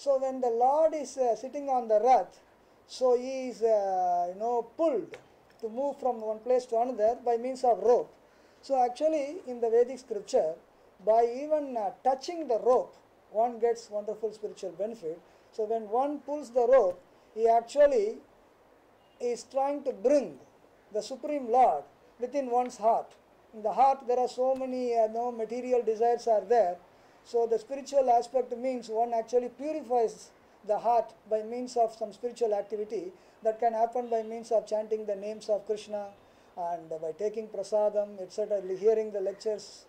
So when the Lord is uh, sitting on the rath, so he is uh, you know pulled to move from one place to another by means of rope. So actually in the Vedic scripture, by even uh, touching the rope, one gets wonderful spiritual benefit. So when one pulls the rope, he actually is trying to bring the Supreme Lord within one's heart. In the heart, there are so many uh, no material desires are there. So the spiritual aspect means one actually purifies the heart by means of some spiritual activity that can happen by means of chanting the names of Krishna and by taking prasadam, etc., hearing the lectures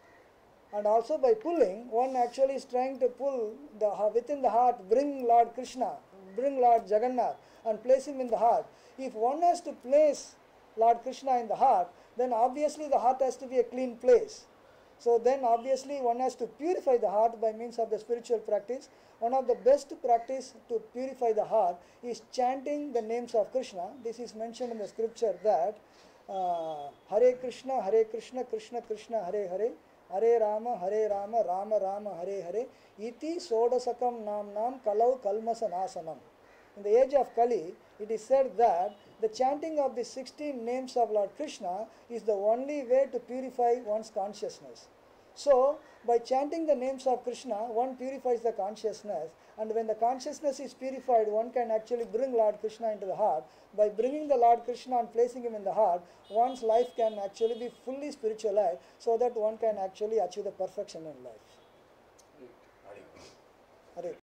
and also by pulling one actually is trying to pull the within the heart bring lord krishna bring lord jagannath and place him in the heart if one has to place lord krishna in the heart then obviously the heart has to be a clean place so then obviously one has to purify the heart by means of the spiritual practice. One of the best practice to purify the heart is chanting the names of Krishna. This is mentioned in the scripture that uh, Hare Krishna, Hare Krishna, Krishna Krishna, Hare Hare, Hare Rama, Hare Rama, Rama Rama, Hare Hare, Iti Sodasakam Nam Nam Kalau Kalmasanasanam. In the age of Kali, it is said that the chanting of the 16 names of Lord Krishna is the only way to purify one's consciousness. So, by chanting the names of Krishna, one purifies the consciousness, and when the consciousness is purified, one can actually bring Lord Krishna into the heart. By bringing the Lord Krishna and placing him in the heart, one's life can actually be fully spiritualized so that one can actually achieve the perfection in life. Hare